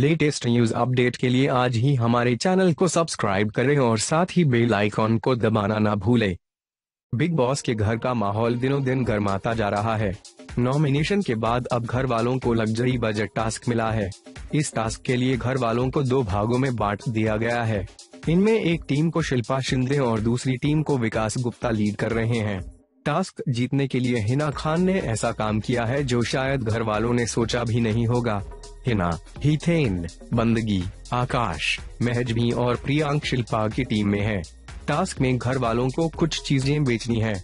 Latest news update के लिए आज ही हमारे चैनल को सब्सक्राइब करें और साथ ही बेल आइकॉन को दबाना ना भूलें। बिग बॉस के घर का माहौल दिनों दिन गर्माता जा रहा है। नॉमिनेशन के बाद अब घर वालों को लग्जरी बजट टास्क मिला है। इस टास्क के लिए घर वालों को दो भागों में बांट दिया गया है। इनमें एक टीम को शिल्पा शिंदे और दूसरी टीम को विकास गुप्ता लीड कर रहे हैं। टास्क जीतने के लिए हिना खान ने ऐसा काम किया है जो शायद घर वालों ने सोचा भी नहीं होगा। हिना, हिथेन, बंदगी, आकाश महजवी और प्रियांक शिल्पा की टीम में है। टास्क में घर वालों को कुछ चीज़ें बेचनी है।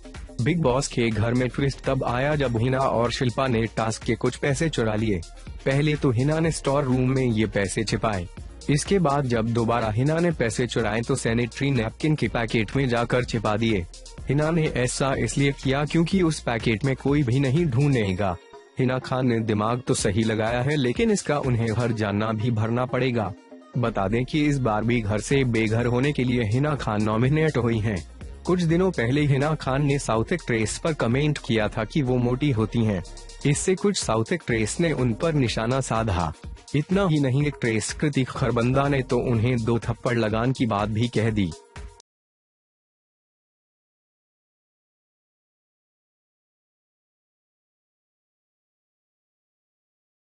बिग बॉस के घर में ट्विस्ट तब आया जब हिना और शिल्पा ने टास्क के कुछ पैसे चुरा लिए। पहले तो हिना ने स्टोर रूम में ये पैसे छिपाए। इसके बाद जब दोबारा हिना ने पैसे चुराए तो सैनिटरी नैपकिन के पैकेट में जाकर छिपा दिए। हिना ने ऐसा इसलिए किया क्योंकि उस पैकेट में कोई भी नहीं ढूंढेगा। हिना खान ने दिमाग तो सही लगाया है, लेकिन इसका उन्हें घर जानना भी भरना पड़ेगा बता दें कि इस बार भी घर से बेघर होने के लिए हिना खान नॉमिनेट हुई हैं। कुछ दिनों पहले हिना खान ने साउथ एक्ट्रेस पर कमेंट किया था कि वो मोटी होती हैं। इससे कुछ साउथ एक्ट्रेस ने उन पर निशाना साधा इतना ही नहीं एक्ट्रेस कृतिक खरबंदा ने तो उन्हें दो थप्पड़ लगान की बात भी कह दी